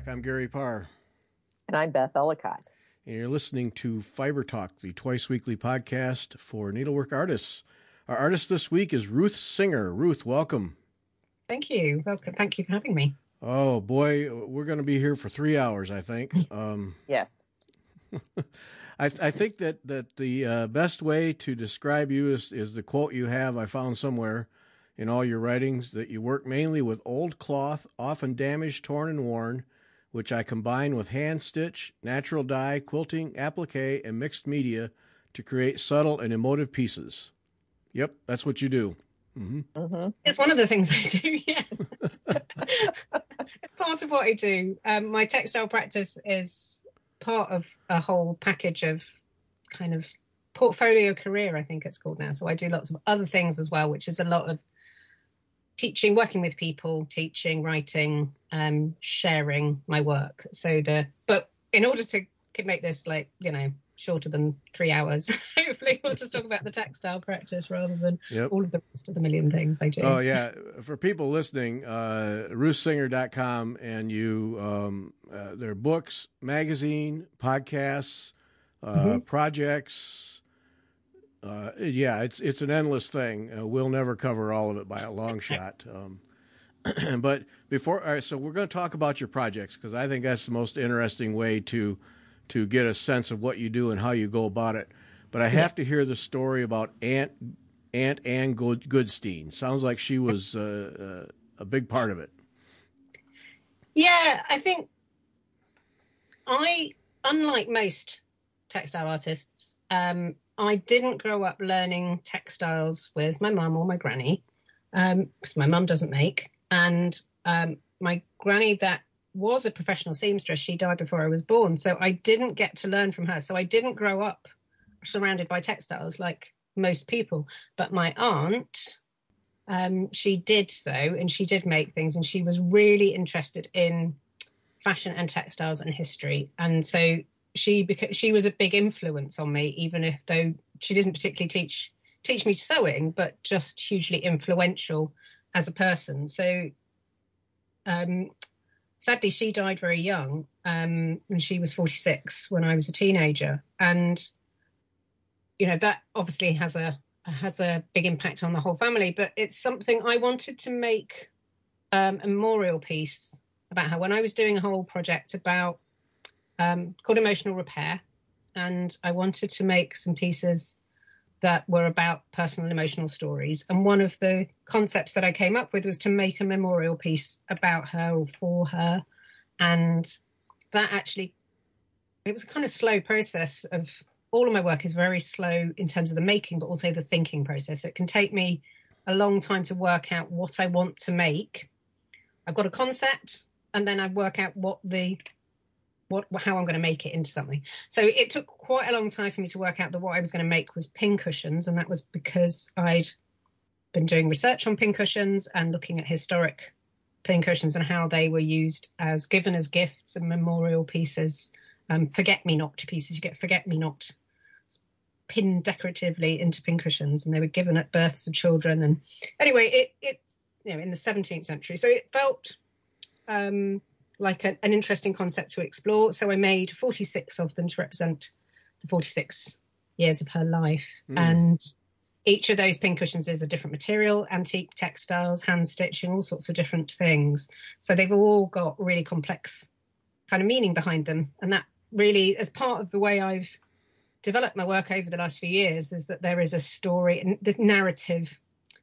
back. I'm Gary Parr. And I'm Beth Ellicott. And you're listening to Fiber Talk, the twice weekly podcast for needlework artists. Our artist this week is Ruth Singer. Ruth, welcome. Thank you. Welcome. Thank you for having me. Oh boy, we're going to be here for three hours. I think. Um, yes. I, I, think that that the uh, best way to describe you is is the quote you have I found somewhere in all your writings that you work mainly with old cloth, often damaged, torn, and worn, which I combine with hand stitch, natural dye, quilting, applique, and mixed media to create subtle and emotive pieces. Yep, that's what you do. Mm-hmm. Mm-hmm. It's one of the things I do. Yeah, it's part of what I do. Um, my textile practice is part of a whole package of kind of portfolio career. I think it's called now. So I do lots of other things as well, which is a lot of teaching, working with people, teaching, writing, um, sharing my work. So the but in order to make this like you know shorter than three hours, hopefully we'll just talk about the textile practice rather than yep. all of the rest of the million things I do. Oh yeah, for people listening, uh, RuthSinger.com and you um, uh, their books, magazine, podcasts, uh, mm-hmm. projects uh, yeah, it's it's an endless thing. Uh, we'll never cover all of it by a long shot. Um, but before, all right, so we're going to talk about your projects because I think that's the most interesting way to to get a sense of what you do and how you go about it. But I have to hear the story about Aunt Aunt Anne Goodstein. Sounds like she was uh, uh, a big part of it. Yeah, I think I, unlike most textile artists, um, I didn't grow up learning textiles with my mum or my granny because um, my mum doesn't make. And um, my granny, that was a professional seamstress, she died before I was born. So I didn't get to learn from her. So I didn't grow up surrounded by textiles like most people. But my aunt, um, she did so and she did make things and she was really interested in fashion and textiles and history. And so she because she was a big influence on me, even if though she didn't particularly teach teach me sewing, but just hugely influential as a person. So um, sadly, she died very young, um, and she was 46 when I was a teenager, and you know that obviously has a has a big impact on the whole family. But it's something I wanted to make um, a memorial piece about her when I was doing a whole project about um, called Emotional Repair, and I wanted to make some pieces that were about personal emotional stories. And one of the concepts that I came up with was to make a memorial piece about her or for her. And that actually, it was a kind of slow process of all of my work is very slow in terms of the making, but also the thinking process. It can take me a long time to work out what I want to make. I've got a concept, and then I work out what the what how I'm going to make it into something. So it took quite a long time for me to work out that what I was going to make was pincushions, and that was because I'd been doing research on pincushions and looking at historic pincushions and how they were used as given as gifts and memorial pieces, um, forget me not pieces. You get forget me not pinned decoratively into pincushions, and they were given at births of children. And anyway, it it you know in the 17th century, so it felt um, like a, an interesting concept to explore. So I made 46 of them to represent the 46 years of her life. Mm. And each of those pincushions is a different material, antique textiles, hand stitching, all sorts of different things. So they've all got really complex kind of meaning behind them. And that really, as part of the way I've developed my work over the last few years, is that there is a story and this narrative,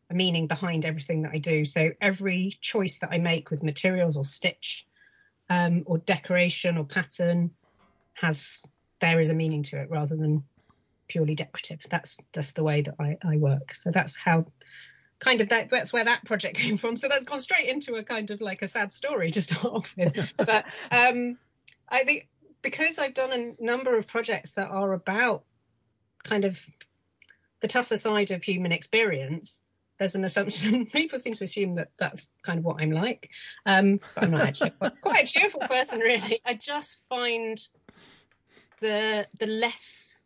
a meaning behind everything that I do. So every choice that I make with materials or stitch um, or decoration or pattern has there is a meaning to it rather than purely decorative. That's just the way that I, I work. So that's how kind of that that's where that project came from. So that's gone straight into a kind of like a sad story to start off with. but um, I think because I've done a number of projects that are about kind of the tougher side of human experience, there's an assumption people seem to assume that that's kind of what I'm like. Um, but I'm not actually quite, quite a cheerful person, really. I just find the the less,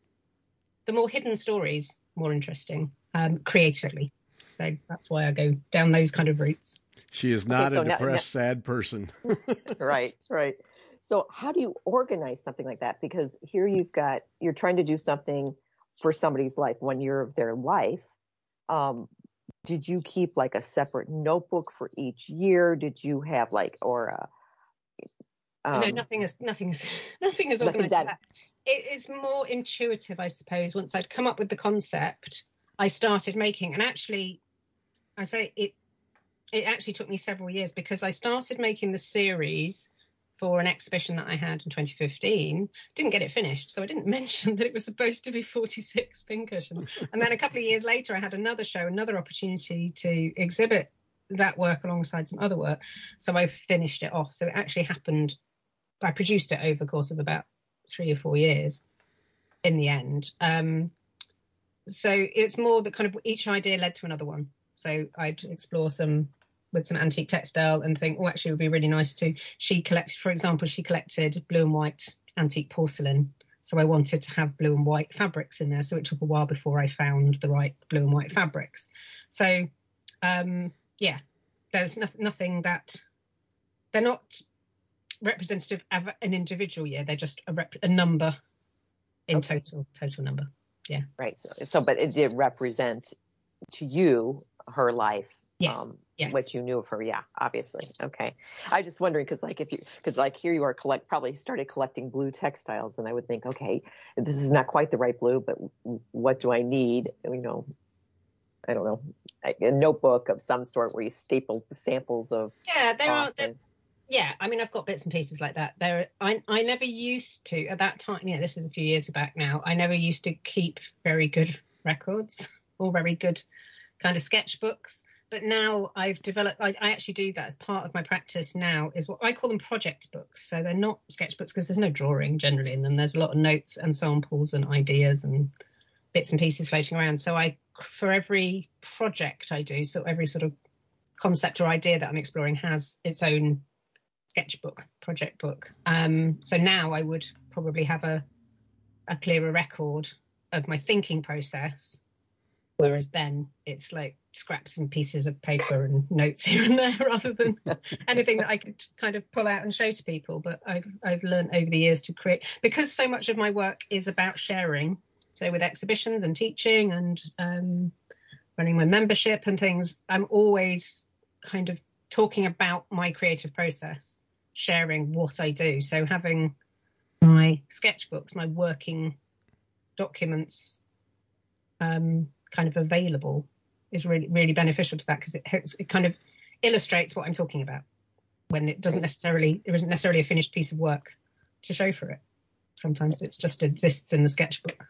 the more hidden stories more interesting um, creatively. So that's why I go down those kind of routes. She is not okay, so a depressed, now, sad person. right, right. So how do you organize something like that? Because here you've got you're trying to do something for somebody's life, one year of their life. Um, did you keep like a separate notebook for each year? Did you have like or a um, no, nothing is nothing is nothing is organized. That, it is more intuitive, I suppose. Once I'd come up with the concept, I started making, and actually, I say it. It actually took me several years because I started making the series for an exhibition that I had in 2015. Didn't get it finished, so I didn't mention that it was supposed to be 46 pincushions. and then a couple of years later, I had another show, another opportunity to exhibit that work alongside some other work. So I finished it off. So it actually happened. I produced it over the course of about three or four years in the end. Um, so it's more that kind of each idea led to another one. So I'd explore some with some antique textile and think, oh, actually, it would be really nice to. She collected, for example, she collected blue and white antique porcelain. So I wanted to have blue and white fabrics in there. So it took a while before I found the right blue and white fabrics. So um, yeah, there's no, nothing that they're not representative of an individual year. They're just a, rep, a number in okay. total, total number. Yeah. Right. So, so, but it did represent to you her life. Yes. Um, yes. What you knew of her. Yeah, obviously. Okay. I was just wondering because, like, if you, because, like, here you are, collect, probably started collecting blue textiles, and I would think, okay, this is not quite the right blue, but what do I need? You know, I don't know, a notebook of some sort where you staple samples of. Yeah, there are. There, yeah, I mean, I've got bits and pieces like that. There, I I never used to at that time. Yeah, this is a few years back now. I never used to keep very good records or very good kind of sketchbooks. But now I've developed. I, I actually do that as part of my practice now. Is what I call them project books. So they're not sketchbooks because there's no drawing generally in them. There's a lot of notes and samples and ideas and bits and pieces floating around. So I, for every project I do, so every sort of concept or idea that I'm exploring has its own sketchbook, project book. Um, so now I would probably have a a clearer record of my thinking process, whereas then it's like scraps and pieces of paper and notes here and there rather than anything that I could kind of pull out and show to people. But I've I've learned over the years to create because so much of my work is about sharing. So with exhibitions and teaching and um, running my membership and things, I'm always kind of talking about my creative process sharing what I do. So having my sketchbooks, my working documents, um, kind of available is really really beneficial to that because it it kind of illustrates what I'm talking about when it doesn't necessarily there isn't necessarily a finished piece of work to show for it. Sometimes it just exists in the sketchbook.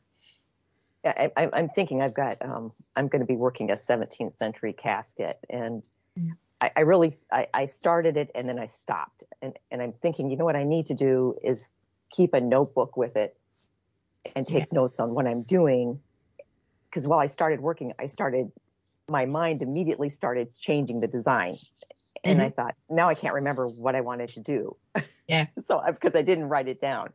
Yeah, I, am thinking I've got um, I'm going to be working a 17th century casket, and yeah. I, I really I, I, started it and then I stopped and, and I'm thinking, you know what I need to do is keep a notebook with it and take yeah. notes on what I'm doing. Because while I started working, I started my mind immediately started changing the design. And mm-hmm. I thought, now I can't remember what I wanted to do. Yeah. so because I didn't write it down.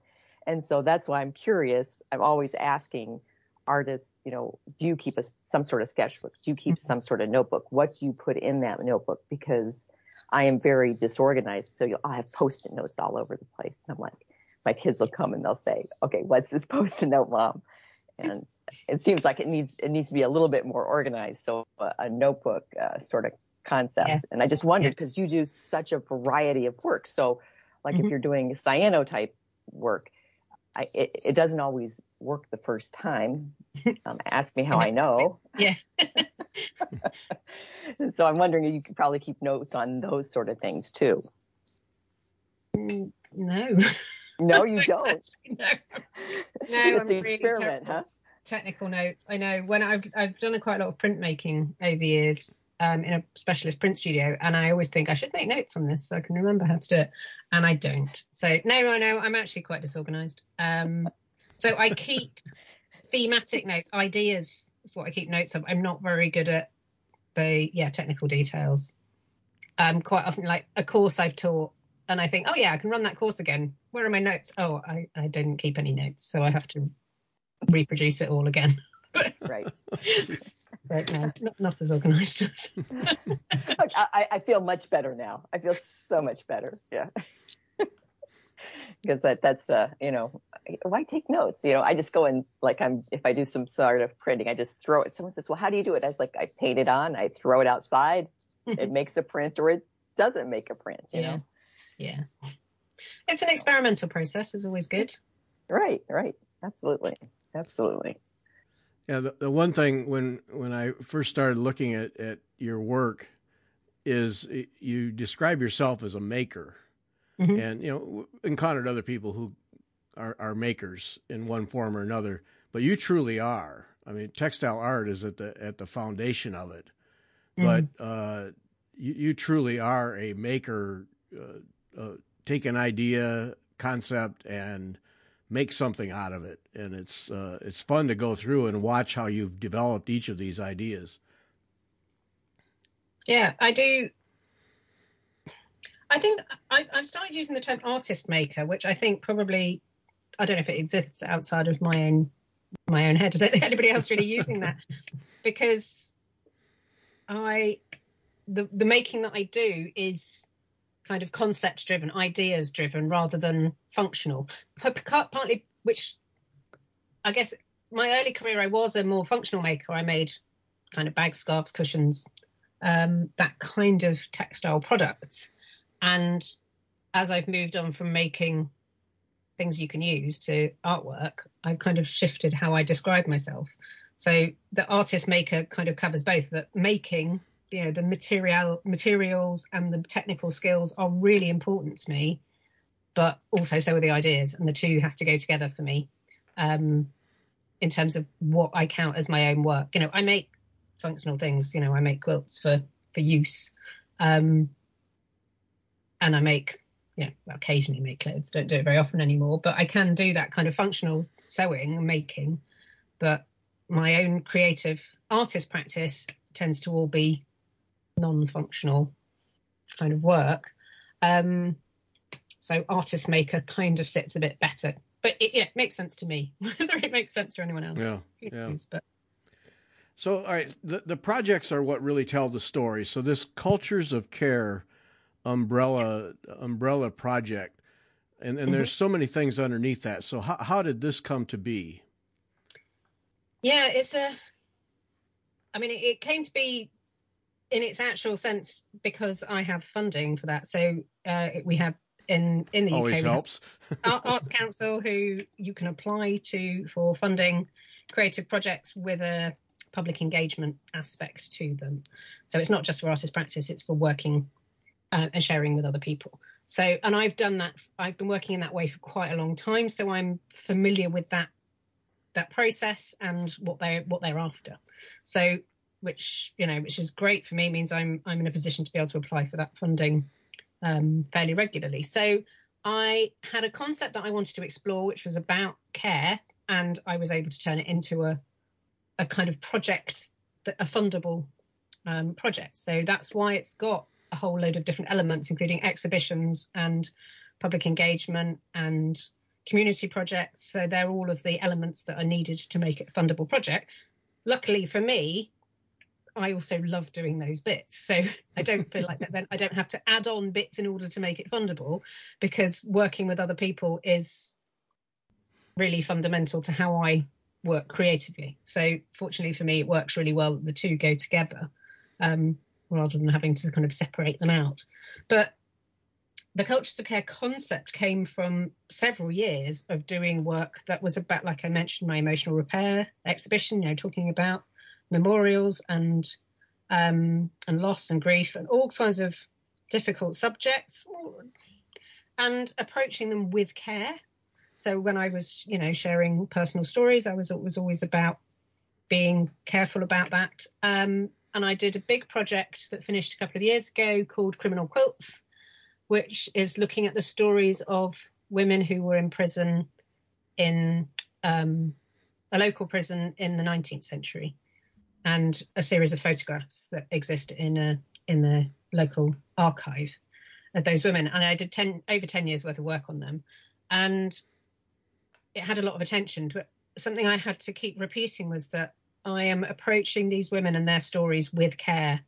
And so that's why I'm curious. I'm always asking, artists, you know, do you keep a, some sort of sketchbook? Do you keep mm-hmm. some sort of notebook? What do you put in that notebook? Because I am very disorganized. So I'll have post-it notes all over the place. And I'm like, my kids will come and they'll say, okay, what's this post-it note, mom? And it seems like it needs, it needs to be a little bit more organized. So a, a notebook uh, sort of concept. Yeah. And I just wondered because yeah. you do such a variety of work. So like mm-hmm. if you're doing cyanotype work, I, it, it, doesn't always work the first time. Um, ask me how I know. Yeah. so I'm wondering if you could probably keep notes on those sort of things too. Mm, no. No, you don't. No. No, Just I'm experiment, huh? Technical notes. I know when I've I've done a quite a lot of printmaking over the years, um, in a specialist print studio, and I always think I should make notes on this so I can remember how to do it, and I don't. So no, I know I'm actually quite disorganized. Um, so I keep thematic notes, ideas is what I keep notes of. I'm not very good at the yeah technical details. Um, quite often, like a course I've taught, and I think, oh yeah, I can run that course again. Where are my notes? Oh, I I didn't keep any notes, so I have to reproduce it all again. right. So no, not, not as organised as. I, I feel much better now. I feel so much better. Yeah. because that that's uh you know why take notes you know i just go and like i'm if i do some sort of printing i just throw it someone says well how do you do it i was like i paint it on i throw it outside it makes a print or it doesn't make a print you yeah. know Yeah. It's an experimental process, is always good. right right absolutely absolutely Yeah, the, the one thing when when I first started looking at, at your work is you describe yourself as a maker, Mhm. and you know encountered other people who are, are makers in one form or another, but you truly are. I mean, textile art is at the at the foundation of it, but uh, you, you truly are a maker. Uh, uh, take an idea, concept, and make something out of it and it's uh, it's fun to go through and watch how you've developed each of these ideas Yeah, I do. I think I, I've started using the term artist maker, which I think probably I don't know if it exists outside of my own my own head. I don't think anybody else really using that because I the the making that I do is kind of concept driven, ideas driven, rather than functional. Partly, which I guess my early career, I was a more functional maker. I made kind of bags, scarves, cushions, um, that kind of textile products. And as I've moved on from making things you can use to artwork, I've kind of shifted how I describe myself. So the artist maker kind of covers both that making, you know, the material materials and the technical skills are really important to me, but also so are the ideas, and the two have to go together for me. Um, in terms of what I count as my own work, you know, I make functional things. You know, I make quilts for for use, um, and I make you know occasionally make clothes. Don't do it very often anymore, but I can do that kind of functional sewing making. But my own creative artist practice tends to all be non-functional kind of work. Um, so artist maker kind of sits a bit better, but it yeah, it makes sense to me. Whether it makes sense to anyone else, Yeah, yeah. but so all right the, the projects are what really tell the story so this cultures of care umbrella umbrella project and, and there's so many things underneath that so how, how did this come to be Yeah, it's a. I mean, it, it came to be in its actual sense because I have funding for that. So uh, we have in in the always UK helps Art- Arts Council who you can apply to for funding creative projects with a public engagement aspect to them. So it's not just for artist practice; it's for working uh, and sharing with other people. So, and I've done that. I've been working in that way for quite a long time, so I'm familiar with that that process and what they what they're after. So, which you know, which is great for me, means I'm I'm in a position to be able to apply for that funding um, fairly regularly. So, I had a concept that I wanted to explore, which was about care, and I was able to turn it into a a kind of project, that, a fundable um, project. So that's why it's got a whole load of different elements, including exhibitions and public engagement and community projects. So they're all of the elements that are needed to make it a fundable project. Luckily for me, I also love doing those bits. So I don't feel like that then I don't have to add on bits in order to make it fundable because working with other people is really fundamental to how I work creatively. So fortunately for me, it works really well the two go together um, rather than having to kind of separate them out. But the cultures of care concept came from several years of doing work that was about, like I mentioned, my emotional repair exhibition, you know, talking about memorials and um, and loss and grief and all kinds of difficult subjects and approaching them with care. So when I was, you know, sharing personal stories, I was was always about being careful about that. Um, and I did a big project that finished a couple of years ago called Criminal Quilts, which is looking at the stories of women who were in prison in um, a local prison in the 19th century, and a series of photographs that exist in a in the local archive of those women. And I did ten over 10 years worth of work on them, and it had a lot of attention. But something I had to keep repeating was that I am approaching these women and their stories with care.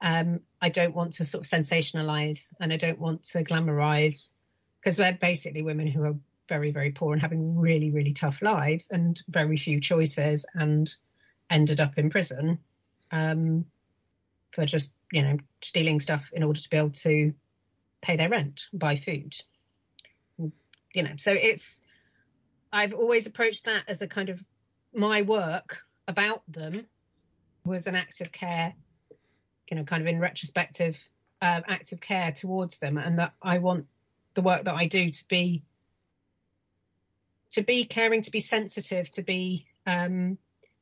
Um, I don't want to sort of sensationalize and I don't want to glamorize because they're basically women who are very, very poor and having really, really tough lives and very few choices and ended up in prison um, for just, you know, stealing stuff in order to be able to pay their rent, buy food. You know, so it's, I've always approached that as a kind of my work about them was an act of care, you know, kind of in retrospective uh, act of care towards them, and that I want the work that I do to be to be caring, to be sensitive, to be um,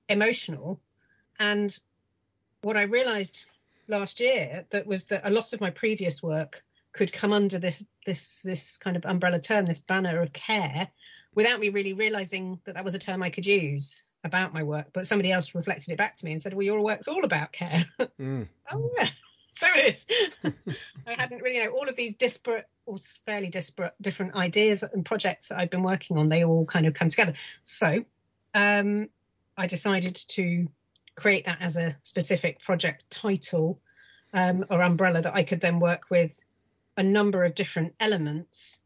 emotional. And what I realised last year that was that a lot of my previous work could come under this this this kind of umbrella term, this banner of care, without me really realising that that was a term I could use about my work. But somebody else reflected it back to me and said, "Well, your work's all about care." Mm. oh yeah, so it is. I hadn't really you know all of these disparate or fairly disparate different ideas and projects that I've been working on. They all kind of come together. So um, I decided to create that as a specific project title um, or umbrella that I could then work with a number of different elements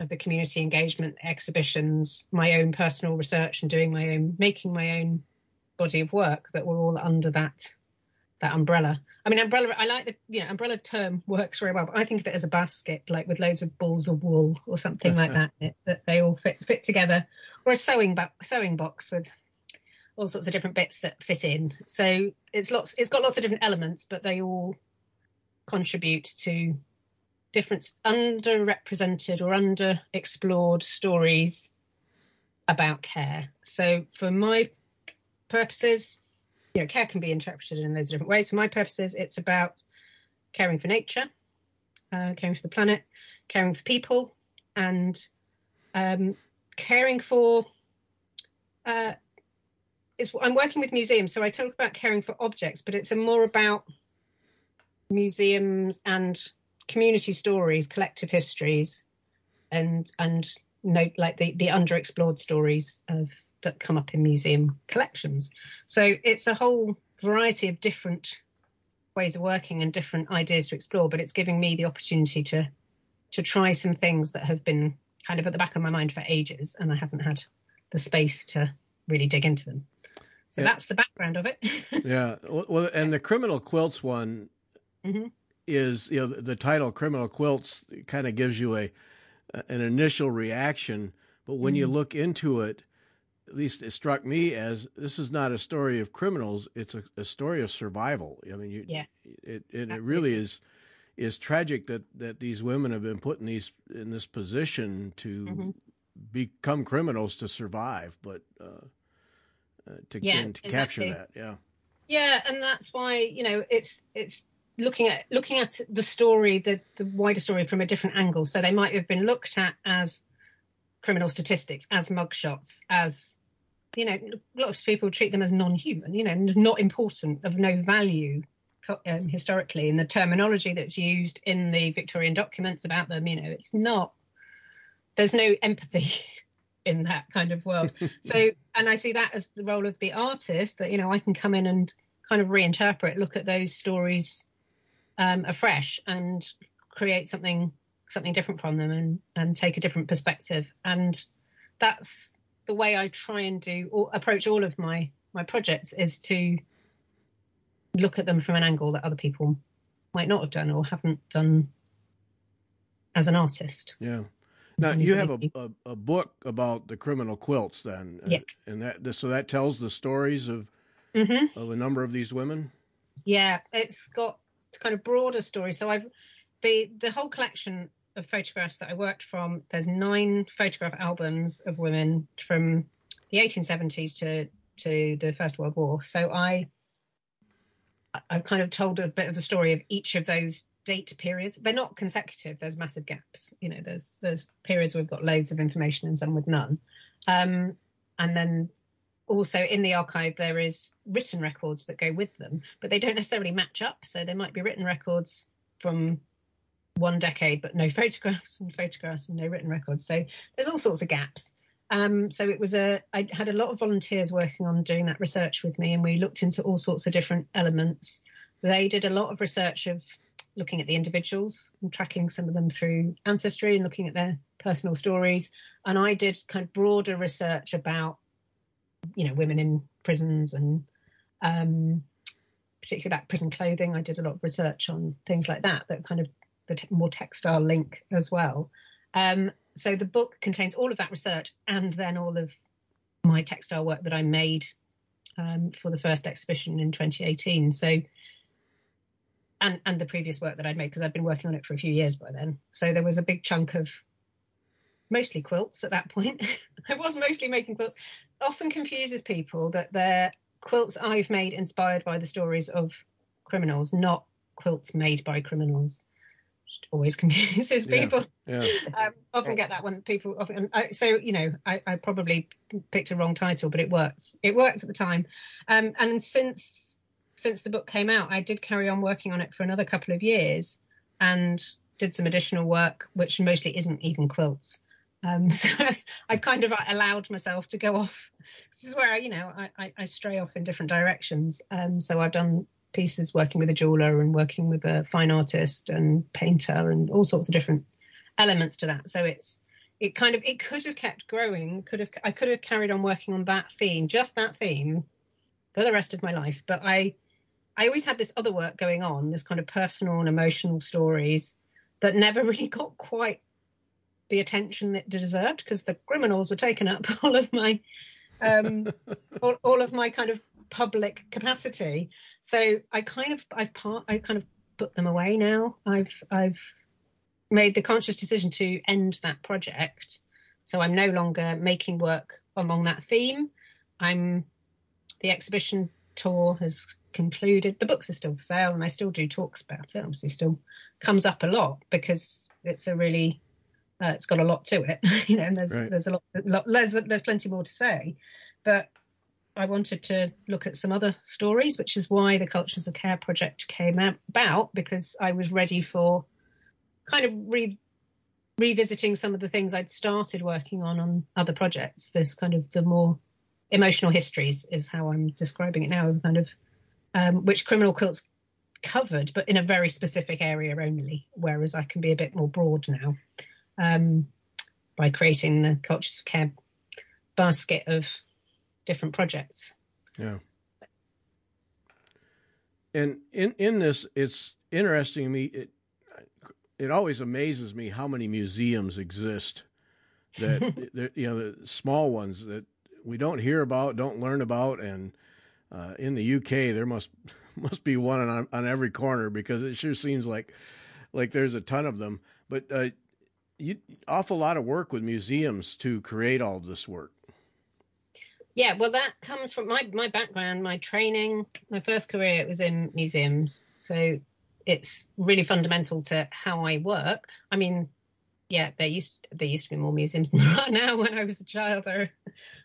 of the community engagement exhibitions, my own personal research and doing my own, making my own body of work that were all under that that umbrella. I mean, umbrella. I like the you know umbrella term works very well, but I think of it as a basket, like with loads of balls of wool or something like that, it, that they all fit fit together, or a sewing bo- sewing box with all sorts of different bits that fit in. So it's lots. It's got lots of different elements, but they all contribute to different underrepresented or underexplored stories about care. So for my purposes, you know, care can be interpreted in those different ways. For my purposes, it's about caring for nature, uh, caring for the planet, caring for people, and um, caring for. Uh, is I'm working with museums, so I talk about caring for objects, but it's more about museums and community stories, collective histories, and and note like the the underexplored stories of that come up in museum collections. So it's a whole variety of different ways of working and different ideas to explore, but it's giving me the opportunity to to try some things that have been kind of at the back of my mind for ages and I haven't had the space to really dig into them. So yeah. that's the background of it. yeah. Well, and the criminal quilts one mm-hmm. is, you know, the title criminal quilts kind of gives you a, an initial reaction, but when mm-hmm. you look into it, at least it struck me as this is not a story of criminals; it's a, a story of survival. I mean, you, yeah, it it, it really is is tragic that that these women have been put in these in this position to mm-hmm. become criminals to survive, but uh, to yeah, to exactly. capture that, yeah, yeah, and that's why you know it's it's looking at looking at the story, the the wider story from a different angle. So they might have been looked at as criminal statistics, as mugshots, as you know, lots of people treat them as non-human, you know, not important, of no value um, historically. And the terminology that's used in the Victorian documents about them, you know, it's not. There's no empathy in that kind of world. so, and I see that as the role of the artist that you know I can come in and kind of reinterpret, look at those stories um, afresh, and create something something different from them and and take a different perspective. And that's the way I try and do or approach all of my my projects is to look at them from an angle that other people might not have done or haven't done as an artist. Yeah. Now you have a, a, a, book about the criminal quilts, then, yes. and that so that tells the stories of mm-hmm. of a number of these women. Yeah, it's got kind of broader stories. So I've the the whole collection of photographs that I worked from, there's nine photograph albums of women from the 1870s to to the First World War. So I I've kind of told a bit of the story of each of those date periods. They're not consecutive. There's massive gaps. You know, there's there's periods we've got loads of information and some with none. Um, and then also in the archive there is written records that go with them, but they don't necessarily match up. So there might be written records from one decade, but no photographs and photographs and no written records. So there's all sorts of gaps. Um, so it was a, I had a lot of volunteers working on doing that research with me, and we looked into all sorts of different elements. They did a lot of research of looking at the individuals and tracking some of them through ancestry and looking at their personal stories. And I did kind of broader research about, you know, women in prisons and um, particularly about prison clothing. I did a lot of research on things like that, that kind of the more textile link as well. Um, so the book contains all of that research and then all of my textile work that I made um, for the first exhibition in 2018. So, and and the previous work that I'd made because I'd been working on it for a few years by then. So there was a big chunk of mostly quilts at that point. I was mostly making quilts. Often confuses people that they're quilts I've made inspired by the stories of criminals, not quilts made by criminals always confuses people. Yeah, yeah. Um, often get that one. people often. Uh, so you know, I, I, probably picked a wrong title, but it works. It worked at the time, um, and since since the book came out, I did carry on working on it for another couple of years, and did some additional work, which mostly isn't even quilts. Um, so I kind of allowed myself to go off. This is where you know I, I, I stray off in different directions. Um, so I've done pieces working with a jeweler and working with a fine artist and painter and all sorts of different elements to that. So it's it kind of it could have kept growing. Could have I could have carried on working on that theme, just that theme, for the rest of my life. But I I always had this other work going on, this kind of personal and emotional stories that never really got quite the attention it deserved because the criminals were taking up all of my um all, all of my kind of public capacity. So I kind of I've part I kind of put them away now. I've I've made the conscious decision to end that project. So I'm no longer making work along that theme. I'm the exhibition tour has concluded. The books are still for sale, and I still do talks about it. Obviously, still comes up a lot because it's a really uh, it's got a lot to it. you know, and there's right. there's a lot, lot there's there's plenty more to say, but I wanted to look at some other stories, which is why the Cultures of Care project came about because I was ready for kind of re- revisiting some of the things I'd started working on on other projects. This kind of the more emotional histories is how I'm describing it now, kind of um, which criminal quilts covered, but in a very specific area only. Whereas I can be a bit more broad now um, by creating the Cultures of Care basket of different projects. Yeah. And in in this, it's interesting to me. It it always amazes me how many museums exist that, that you know the small ones that we don't hear about, don't learn about, and uh, in the UK there must must be one on on every corner because it sure seems like like there's a ton of them. But uh, you awful lot of work with museums to create all this work. Yeah, well, that comes from my my background, my training. My first career was in museums, so it's really fundamental to how I work. I mean, yeah, there used there used to be more museums than now. When I was a child, I,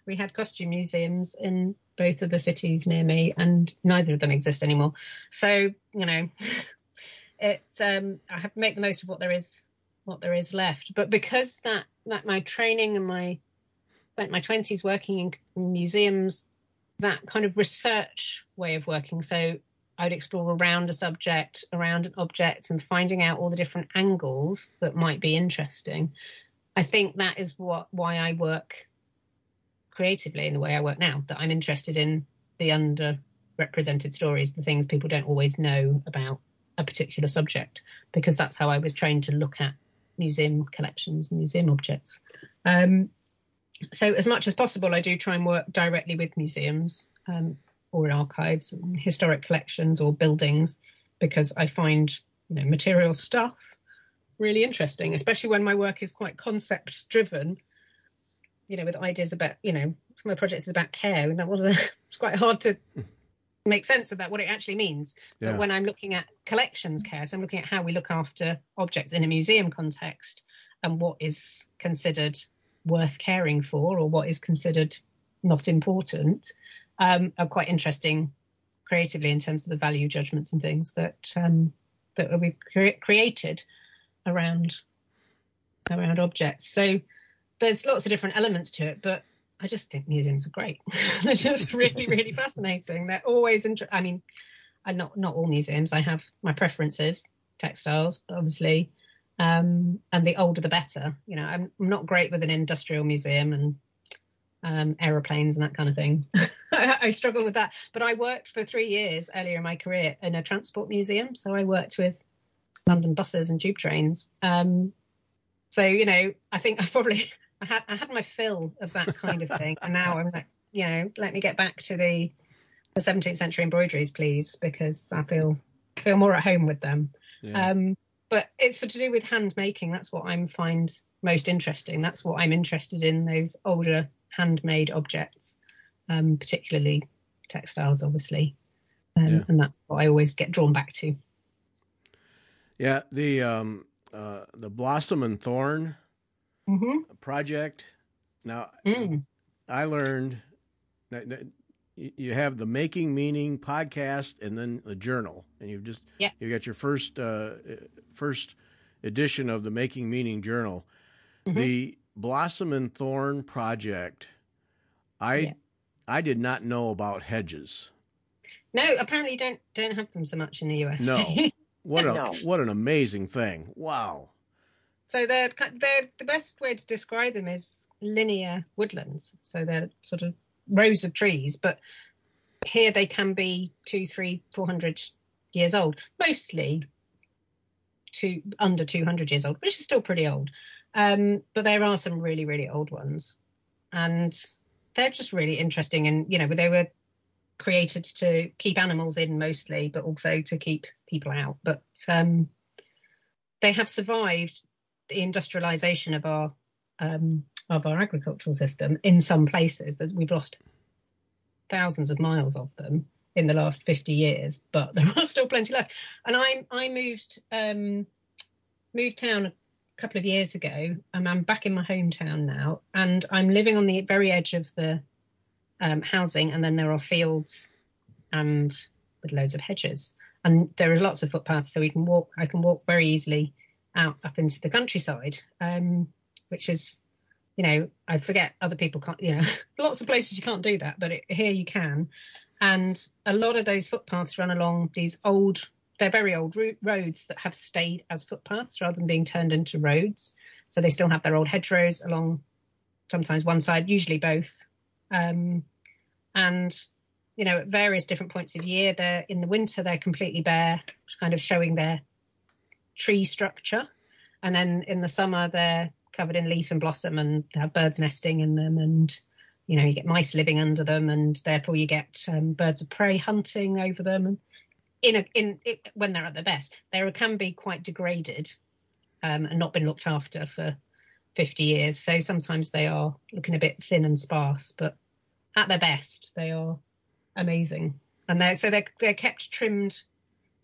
we had costume museums in both of the cities near me, and neither of them exist anymore. So you know, it's um, I have to make the most of what there is what there is left. But because that that my training and my spent my 20s working in museums, that kind of research way of working. So I would explore around a subject, around an object, and finding out all the different angles that might be interesting. I think that is what why I work creatively in the way I work now. That I'm interested in the underrepresented stories, the things people don't always know about a particular subject, because that's how I was trained to look at museum collections, and museum objects. Um, so as much as possible, I do try and work directly with museums um, or archives, and historic collections or buildings, because I find you know material stuff really interesting, especially when my work is quite concept driven. You know, with ideas about you know my project is about care, and that was a, it's quite hard to make sense of that what it actually means. Yeah. But when I'm looking at collections care, so I'm looking at how we look after objects in a museum context and what is considered worth caring for or what is considered not important um, are quite interesting creatively in terms of the value judgments and things that um, that we've cre- created around around objects. So there's lots of different elements to it, but I just think museums are great. They're just really, really fascinating. They're always. Inter- I mean, I not not all museums. I have my preferences, textiles, obviously, um, and the older the better. You know, I'm, I'm not great with an industrial museum and um, aeroplanes and that kind of thing. I struggle with that. But I worked for three years earlier in my career in a transport museum. So I worked with London buses and tube trains. Um, so, you know, I think I probably I had I had my fill of that kind of thing. and now I'm like, you know, let me get back to the the 17th century embroideries, please, because I feel feel more at home with them. Yeah. Um, but it's to do with hand making. That's what I find most interesting. That's what I'm interested in. Those older handmade objects, um, particularly textiles, obviously, um, yeah. and that's what I always get drawn back to. Yeah, the um, uh, the Blossom and Thorn mm-hmm. project. Now, mm. I learned that you have the Making Meaning podcast and then the journal, and you've just yeah. you got your first uh, first edition of the Making Meaning journal. Mm-hmm. The Blossom and Thorn project. I yeah. I did not know about hedges. No, apparently you don't don't have them so much in the US. No. What a no. what an amazing thing. Wow. So they're they're the best way to describe them is linear woodlands. So they're sort of rows of trees, but here they can be two, three, four hundred years old. Mostly two under two hundred years old, which is still pretty old. Um, but there are some really, really old ones. And they're just really interesting. And, you know, they were created to keep animals in mostly, but also to keep people out. But um, they have survived the industrialization of our um, of our agricultural system in some places. There's, we've lost thousands of miles of them in the last 50 years, but there are still plenty left. And I I moved um, moved town a couple of years ago, and I'm back in my hometown now, and I'm living on the very edge of the um, housing, and then there are fields and with loads of hedges, and there is lots of footpaths, so we can walk. I can walk very easily out up into the countryside, um, which is, you know, I forget other people can't. You know, lots of places you can't do that, but it, here you can. And a lot of those footpaths run along these old they're very old roads that have stayed as footpaths rather than being turned into roads. So they still have their old hedgerows along sometimes one side, usually both. Um, and you know, at various different points of year, they're in the winter they're completely bare, kind of showing their tree structure, and then in the summer they're covered in leaf and blossom and have birds nesting in them, and you know you get mice living under them, and therefore you get um, birds of prey hunting over them. And in a, in it, when they're at their best, they can be quite degraded um, and not been looked after for 50 years. So sometimes they are looking a bit thin and sparse, but at their best, they are amazing. And they're, so they're, they're kept trimmed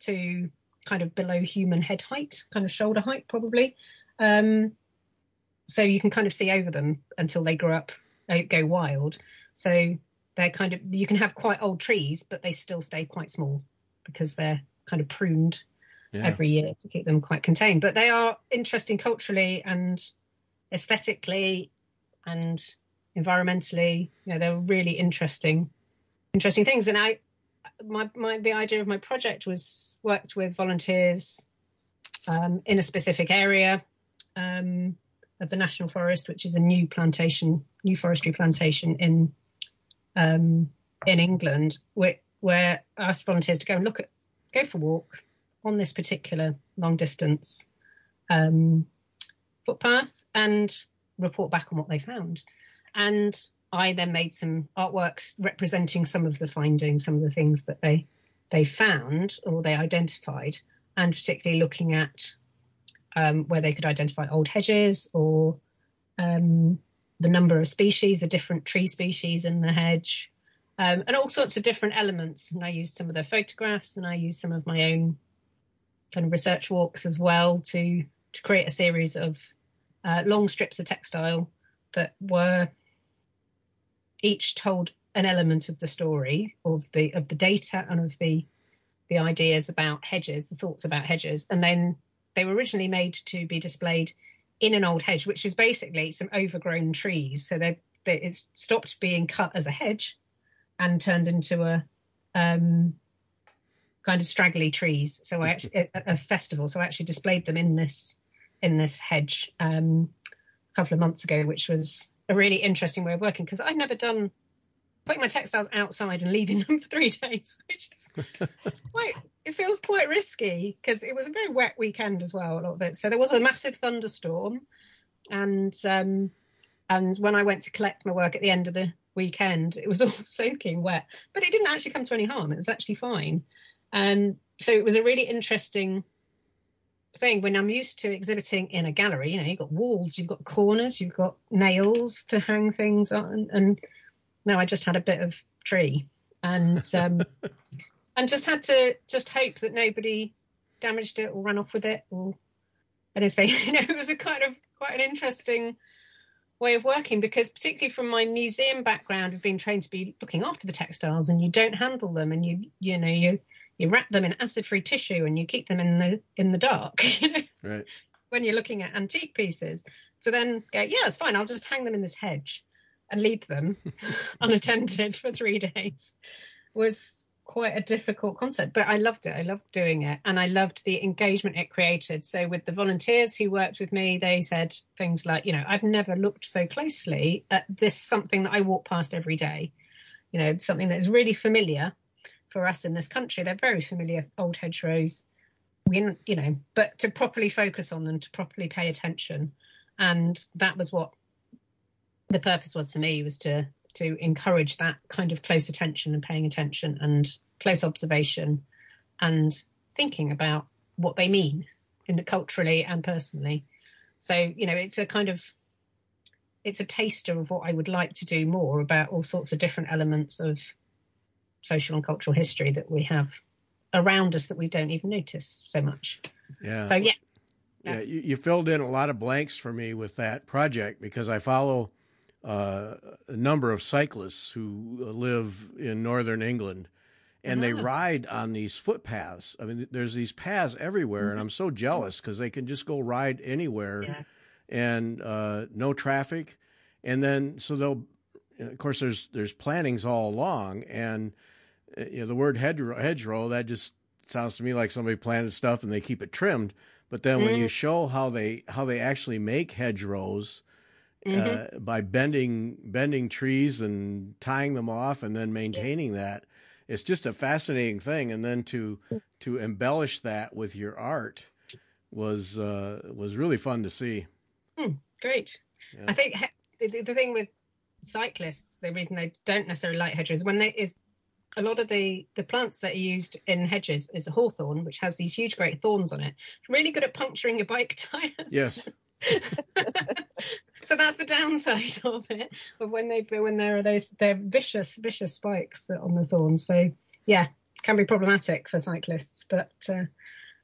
to kind of below human head height, kind of shoulder height, probably. Um, so you can kind of see over them until they grow up, they go wild. So they're kind of, you can have quite old trees, but they still stay quite small because they're kind of pruned yeah. every year to keep them quite contained. But they are interesting culturally and aesthetically and environmentally. You know, they're really interesting, interesting things. And I, my, my, the idea of my project was worked with volunteers um, in a specific area um, of the National Forest, which is a new plantation, new forestry plantation in um, in England, which, where I asked volunteers to go and look at, go for a walk on this particular long distance um, footpath and report back on what they found. And I then made some artworks representing some of the findings, some of the things that they they found or they identified, and particularly looking at um, where they could identify old hedges or um, the number of species, the different tree species in the hedge, um, and all sorts of different elements. And I used some of their photographs and I used some of my own kind of research walks as well to to create a series of uh, long strips of textile that were each told an element of the story of the of the data and of the the ideas about hedges, the thoughts about hedges, and then they were originally made to be displayed in an old hedge, which is basically some overgrown trees. So they, they it's stopped being cut as a hedge and turned into a um, kind of straggly trees. So I actually a, a festival. So I actually displayed them in this in this hedge um, a couple of months ago, which was a really interesting way of working because I've never done putting my textiles outside and leaving them for three days, which is it's quite it feels quite risky because it was a very wet weekend as well, a lot of it. So there was a massive thunderstorm, and um, and when I went to collect my work at the end of the weekend, it was all soaking wet, but it didn't actually come to any harm. It was actually fine, and so it was a really interesting thing when I'm used to exhibiting in a gallery. You know, you've got walls, you've got corners, you've got nails to hang things on, and no, I just had a bit of tree and um, and just had to just hope that nobody damaged it or ran off with it or anything. You know, it was a kind of quite an interesting way of working because particularly from my museum background of being trained to be looking after the textiles and you don't handle them and you you know you you wrap them in acid free tissue and you keep them in the in the dark right. When you're looking at antique pieces so then go yeah it's fine i'll just hang them in this hedge and leave them unattended for three days was quite a difficult concept but i loved it. I loved doing it and i loved the engagement it created. So with the volunteers who worked with me they said things like you know i've never looked so closely at this something that i walk past every day. You know something that is really familiar for us in this country they're very familiar old hedgerows we you know but to properly focus on them to properly pay attention and that was what the purpose was for me was to to encourage that kind of close attention and paying attention and close observation and thinking about what they mean in culturally and personally. So, you know, it's a kind of it's a taster of what I would like to do more about all sorts of different elements of social and cultural history that we have around us that we don't even notice so much. Yeah. So yeah. Yeah, you, you filled in a lot of blanks for me with that project because I follow uh, a number of cyclists who live in northern England, and uh-huh. they ride on these footpaths. I mean, there's these paths everywhere, mm-hmm. and I'm so jealous because they can just go ride anywhere, yeah. and uh, no traffic. And then so they'll, of course, there's there's plantings all along, and uh, you know the word hedgerow, hedgerow that just sounds to me like somebody planted stuff and they keep it trimmed. But then mm-hmm. when you mm-hmm. show how they how they actually make hedgerows mm-hmm. uh, by bending bending trees and tying them off and then maintaining that. It's just a fascinating thing, and then to to embellish that with your art was uh, was really fun to see. Hmm, great. Yeah. I think the, the thing with cyclists, the reason they don't necessarily like hedges when they is a lot of the the plants that are used in hedges is a hawthorn, which has these huge, great thorns on it. It's really good at puncturing your bike tires. Yes. so that's the downside of it of when they when there are those they're vicious vicious spikes that on the thorns so yeah can be problematic for cyclists but uh,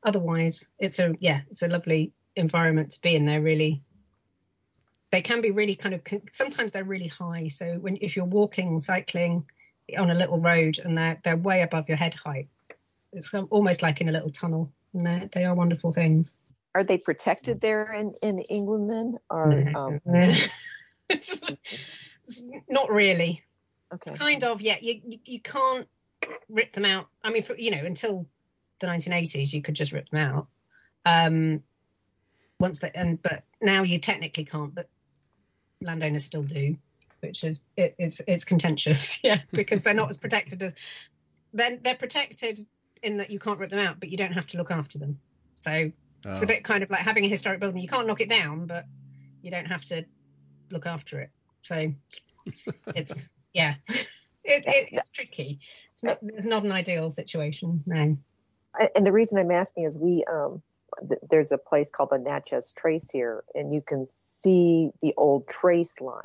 otherwise it's a yeah it's a lovely environment to be in they're really they can be really kind of sometimes they're really high so when if you're walking cycling on a little road and they're they're way above your head height it's almost like in a little tunnel and they are wonderful things are they protected there in, in England then, or um... not really? Okay, kind of. Yeah, you you can't rip them out. I mean, for, you know, until the 1980s, you could just rip them out. Um, once they and but now you technically can't, but landowners still do, which is it, it's it's contentious, yeah, because they're not as protected as then they're protected in that you can't rip them out, but you don't have to look after them. So Oh. It's a bit kind of like having a historic building. You can't knock it down, but you don't have to look after it. So it's yeah, it, it, it's tricky. It's not, it's not an ideal situation. No. And the reason I'm asking is we um, th- there's a place called the Natchez Trace here, and you can see the old trace line.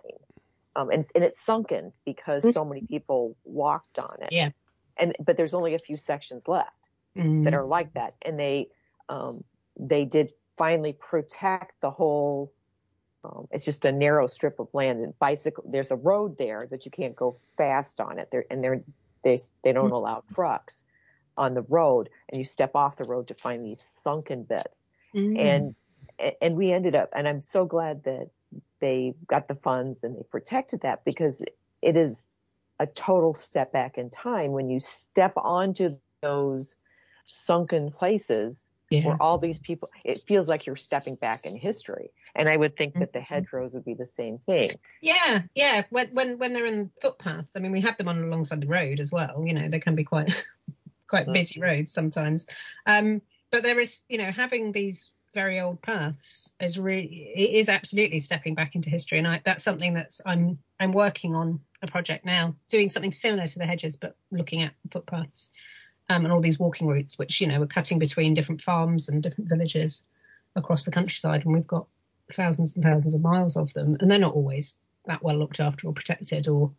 Um, and, and it's sunken because mm-hmm. so many people walked on it. Yeah. And but there's only a few sections left mm-hmm. that are like that, and they um, they did finally protect the whole. Um, it's just a narrow strip of land and bicycle. There's a road there, but you can't go fast on it. There and they're, they they don't allow trucks on the road, and you step off the road to find these sunken bits. Mm-hmm. And and we ended up, and I'm so glad that they got the funds and they protected that because it is a total step back in time when you step onto those sunken places yeah. where all these people it feels like you're stepping back in history and i would think that the mm-hmm. hedgerows would be the same thing yeah yeah when when when they're in footpaths i mean we have them on alongside the road as well you know they can be quite quite mm-hmm. busy roads sometimes um but there is you know having these very old paths is really it is absolutely stepping back into history and I, that's something that's i'm i'm working on a project now doing something similar to the hedges but looking at footpaths um, and all these walking routes, which you know are cutting between different farms and different villages across the countryside, and we've got thousands and thousands of miles of them, and they're not always that well looked after or protected or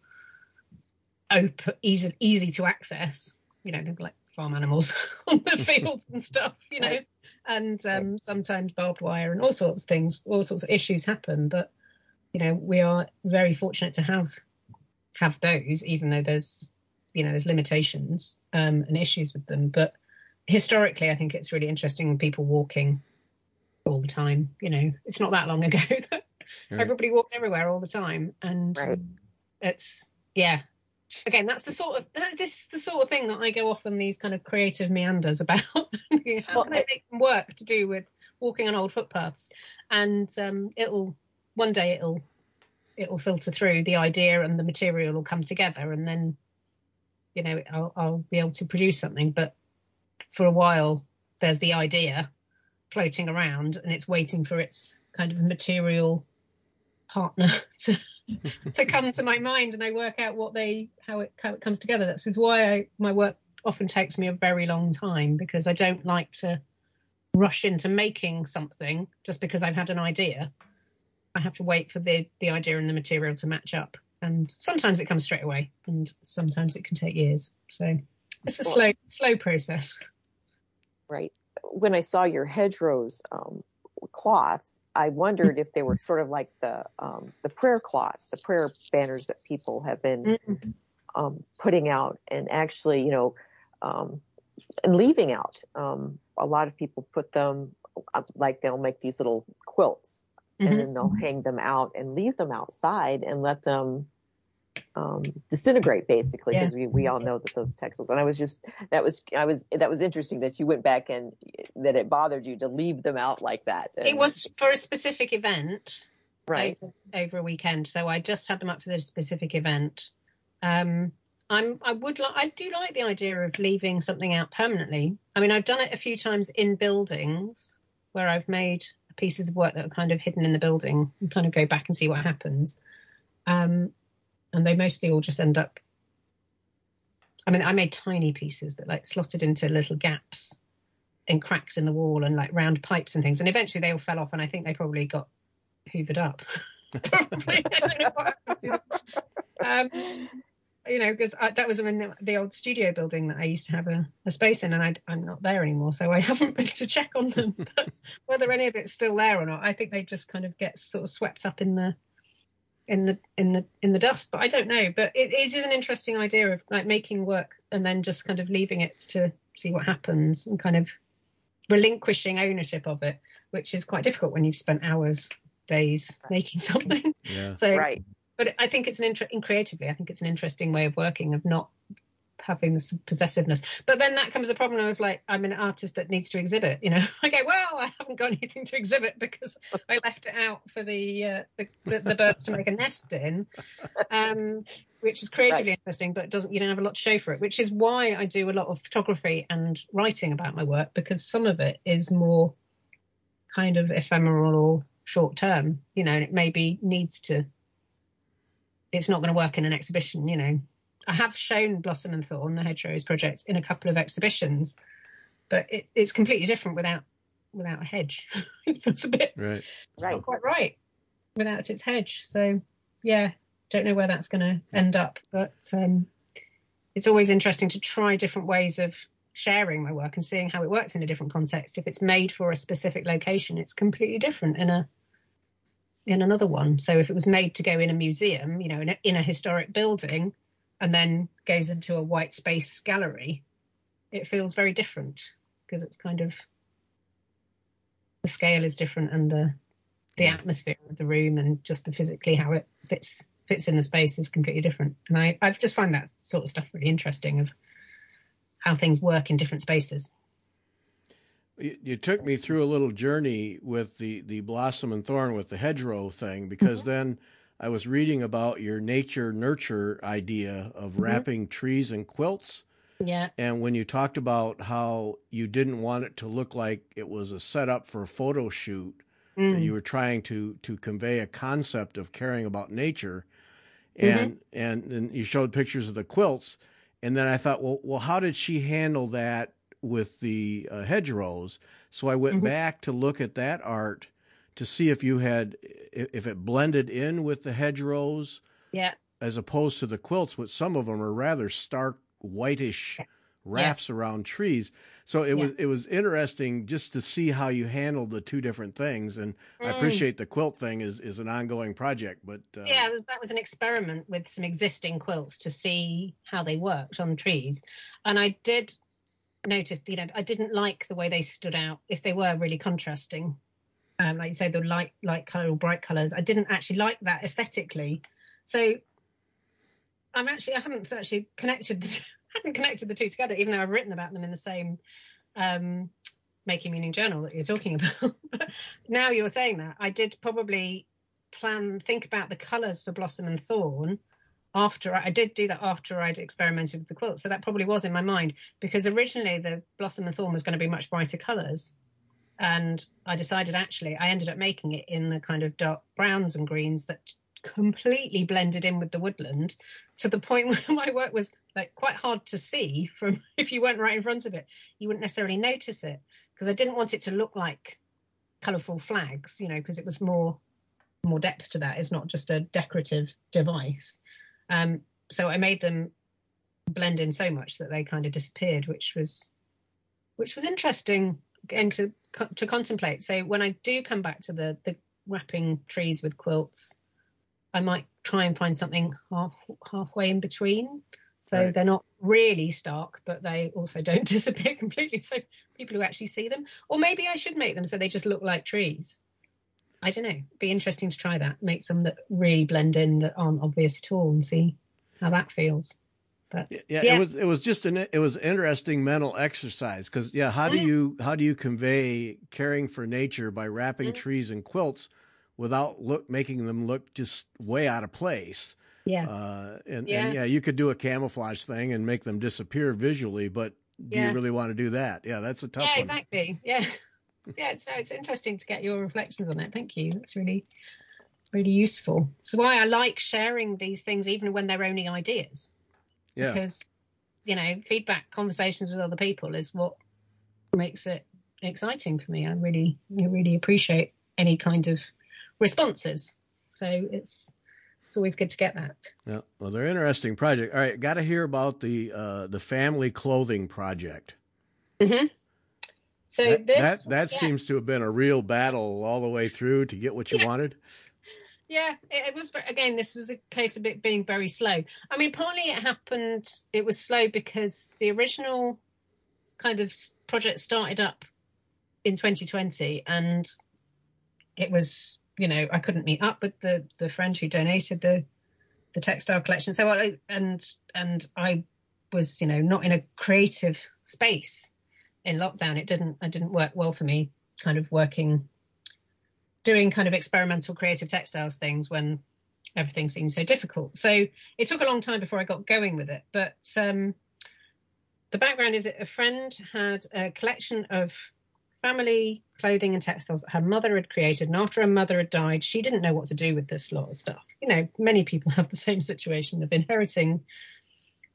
open, easy easy to access. You know, they're like farm animals on the fields and stuff. You know, and um, sometimes barbed wire and all sorts of things, all sorts of issues happen. But you know, we are very fortunate to have have those, even though there's you know there's limitations um, and issues with them but historically i think it's really interesting people walking all the time you know it's not that long ago that right. everybody walked everywhere all the time and right. it's yeah again that's the sort of this is the sort of thing that i go off on these kind of creative meanders about. How well, can i make some work to do with walking on old footpaths? And um, it'll one day it'll it'll filter through the idea and the material will come together and then you know I'll, I'll be able to produce something. But for a while there's the idea floating around and it's waiting for its kind of material partner to to come to my mind and I work out what they how it how it comes together. That's why I, my work often takes me a very long time because I don't like to rush into making something just because I've had an idea. I have to wait for the the idea and the material to match up and sometimes it comes straight away, and sometimes it can take years. So it's a slow slow process. Right. When I saw your hedgerows um, cloths, I wondered if they were sort of like the um, the prayer cloths, the prayer banners that people have been mm-hmm. um, putting out, and actually, you know, um, and leaving out. Um, a lot of people put them uh, like they'll make these little quilts mm-hmm. and then they'll hang them out and leave them outside and let them um, disintegrate basically because yeah. we, we all know that those textiles and I was just that was I was that was interesting that you went back and that it bothered you to leave them out like that. And, it was for a specific event, right? Over, over, a weekend, so I just had them up for the specific event. Um, I'm I would like I do like the idea of leaving something out permanently. I mean I've done it a few times in buildings where I've made pieces of work that are kind of hidden in the building and kind of go back and see what happens. Um, and they mostly all just end up. I mean, I made tiny pieces that like slotted into little gaps and cracks in the wall and like round pipes and things. And eventually they all fell off, and I think they probably got hoovered up. Um, you know, because that was in the, the, old studio building that I used to have a, a space in, and I, am not there anymore, so I haven't been to check on them. Whether any of it's still there or not, I think they just kind of get sort of swept up in the in the in the in the dust. But I don't know. But it, it is an interesting idea of like making work and then just kind of leaving it to see what happens and kind of relinquishing ownership of it, which is quite difficult when you've spent hours, days making something. Yeah. So right but I think it's an inter- in creatively. I think it's an interesting way of working of not having this possessiveness. But then that comes the problem of like I'm an artist that needs to exhibit. You know, I go well, I haven't got anything to exhibit because I left it out for the uh, the, the, the, birds to make a nest in, um, which is creatively right. interesting, but doesn't you don't have a lot to show for it. Which is why I do a lot of photography and writing about my work because some of it is more kind of ephemeral or short term. You know, and it maybe needs to it's not going to work in an exhibition, you know. I have shown Blossom and Thorn, the Hedgerows project, in a couple of exhibitions, but it, it's completely different without without a hedge. it's a bit right. right. not quite right without its hedge. So yeah, don't know where that's going to end up, but um, it's always interesting to try different ways of sharing my work and seeing how it works in a different context. If it's made for a specific location, it's completely different in a in another one. So if it was made to go in a museum, you know, in a, in a historic building, and then goes into a white space gallery, it feels very different because it's kind of the scale is different and the the atmosphere of the room and just the physically how it fits fits in the space is completely different. And I I've just find that sort of stuff really interesting of how things work in different spaces. You, you, took me through a little journey with the the blossom and thorn with the hedgerow thing because mm-hmm. then I was reading about your nature nurture idea of mm-hmm. wrapping trees in quilts. Yeah. And when you talked about how you didn't want it to look like it was a setup for a photo shoot, mm. you were trying to to convey a concept of caring about nature, and mm-hmm. and then you showed pictures of the quilts, and then I thought, well, well, how did she handle that with the uh, hedgerows? So I went mm-hmm. back to look at that art to see if you had if it blended in with the hedgerows, yeah, as opposed to the quilts, which some of them are rather stark whitish wraps yes. around trees. So it yeah. was it was interesting just to see how you handled the two different things, and mm. I appreciate the quilt thing is is an ongoing project. But uh, yeah, was, that was an experiment with some existing quilts to see how they worked on trees, and I did notice you know I didn't like the way they stood out if they were really contrasting. Um, like you say, the light light color or bright colors. I didn't actually like that aesthetically. So I'm actually I haven't actually connected hadn't connected the two together, even though I've written about them in the same um, making meaning journal that you're talking about. now you're saying that, I did probably plan think about the colours for Blossom and Thorn after I, I, did do that after I'd experimented with the quilt. So that probably was in my mind because originally the Blossom and Thorn was going to be much brighter colours. And I decided actually I ended up making it in the kind of dark browns and greens that completely blended in with the woodland to the point where my work was like quite hard to see from if you weren't right in front of it. You wouldn't necessarily notice it because i didn't want it to look like colorful flags you know because it was more more depth to that. It's not just a decorative device. Um, so i made them blend in so much that they kind of disappeared which was which was interesting and to to contemplate so when i do come back to the the wrapping trees with quilts I might try and find something half halfway in between. So right. they're not really stark, but they also don't disappear completely. So people who actually see them, or maybe I should make them so they just look like trees. I don't know. Be interesting to try that. Make some that really blend in that aren't obvious at all, and see how that feels. But yeah, yeah. it was it was just an it was interesting mental exercise because yeah, how do you how do you convey caring for nature by wrapping mm. trees in quilts? without look making them look just way out of place. Yeah. Uh, and, yeah. and yeah, you could do a camouflage thing and make them disappear visually, but do yeah. you really want to do that? Yeah, that's a tough yeah, one. exactly. Yeah. yeah, it's, no, it's interesting to get your reflections on it. Thank you. It's really, really useful. It's why I like sharing these things, even when they're only ideas. Yeah. Because, you know, feedback, conversations with other people is what makes it exciting for me. I really, I really appreciate any kind of responses. So it's it's always good to get that. Yeah, well, they're interesting project. All right, got to hear about the uh, the family clothing project. Mm-hmm. So that, this that, that yeah. seems to have been a real battle all the way through to get what you yeah. wanted. Yeah, it, it, was again. This was a case of it being very slow. I mean, partly it happened. It was slow because the original kind of project started up in 2020, and it was you know, I couldn't meet up with the the friend who donated the the textile collection. So I and and I was, you know, not in a creative space in lockdown. It didn't it didn't work well for me, kind of working doing kind of experimental creative textiles things when everything seemed so difficult. So it took a long time before I got going with it. But um, the background is that a friend had a collection of family clothing and textiles that her mother had created. And after her mother had died, she didn't know what to do with this lot of stuff. You know, many people have the same situation of inheriting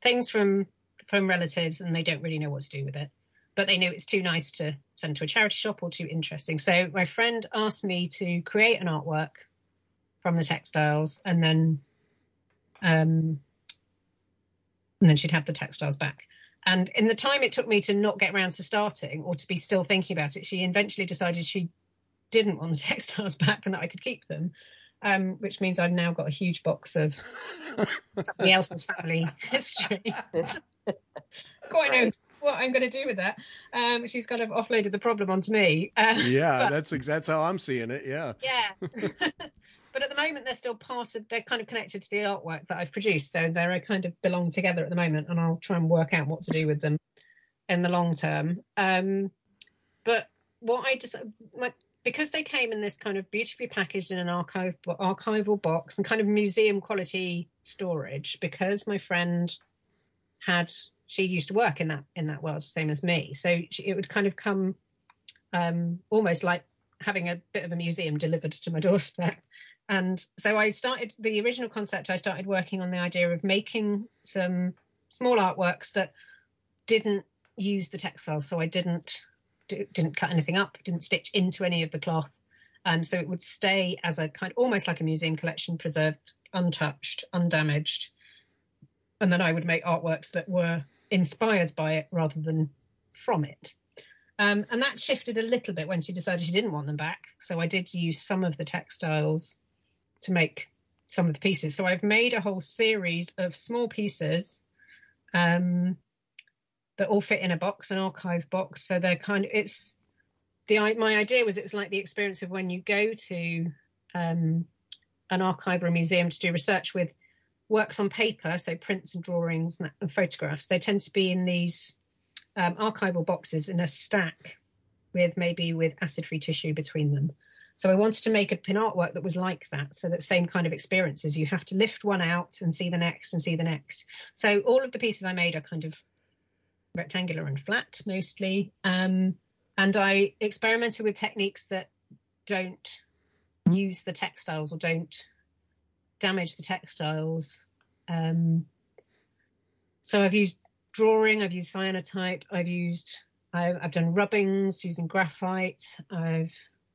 things from from relatives and they don't really know what to do with it. But they knew it's too nice to send to a charity shop or too interesting. So my friend asked me to create an artwork from the textiles and then um and then she'd have the textiles back. And in the time it took me to not get around to starting or to be still thinking about it, she eventually decided she didn't want the textiles back and that I could keep them. Um, which means I've now got a huge box of somebody else's family history. Quite know what I'm going to do with that. Um, she's kind of offloaded the problem onto me. Uh, yeah, but, that's that's how I'm seeing it. Yeah. Yeah. but at the moment they're still part of they're kind of connected to the artwork that I've produced so they're kind of belong together at the moment and I'll try and work out what to do with them in the long term um, but what I just my, because they came in this kind of beautifully packaged in an archive archival box and kind of museum quality storage, because my friend had she used to work in that in that world, same as me. So she, it would kind of come um, almost like having a bit of a museum delivered to my doorstep. And so I started the original concept. I started working on the idea of making some small artworks that didn't use the textiles. So I didn't didn't cut anything up, didn't stitch into any of the cloth. Um, so it would stay as a kind, almost like a museum collection, preserved, untouched, undamaged. And then I would make artworks that were inspired by it rather than from it. Um, and that shifted a little bit when she decided she didn't want them back. So I did use some of the textiles to make some of the pieces. So I've made a whole series of small pieces um, that all fit in a box, an archive box. So they're kind of it's the my idea was it's like the experience of when you go to um, an archive or a museum to do research with works on paper, so prints and drawings and photographs. They tend to be in these um, archival boxes in a stack with maybe with acid-free tissue between them. So I wanted to make a pin artwork that was like that, so that same kind of experiences. You have to lift one out and see the next and see the next. So all of the pieces I made are kind of rectangular and flat mostly. Um, and I experimented with techniques that don't use the textiles or don't damage the textiles. Um, so I've used drawing, I've used cyanotype, I've used, I've, I've done rubbings using graphite, I've